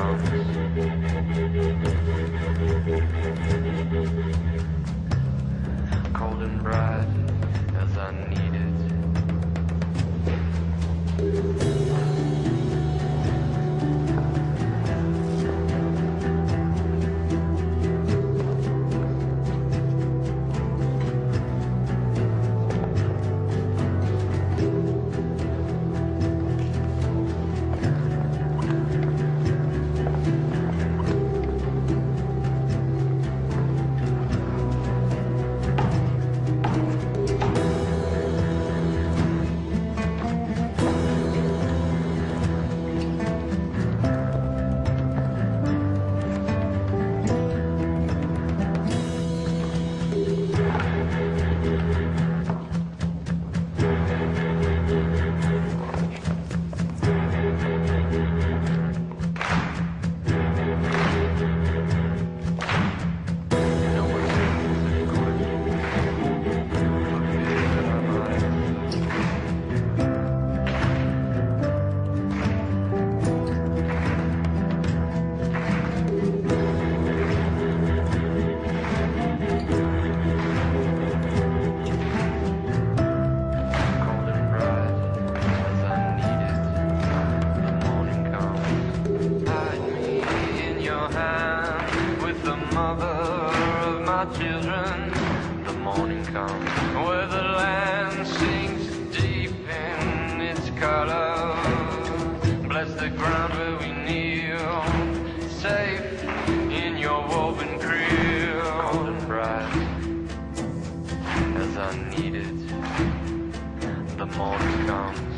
now. My children, the morning comes where the land sinks deep in its color. Bless the ground where we kneel, safe in your woven creel. And bright as I need it, the morning comes.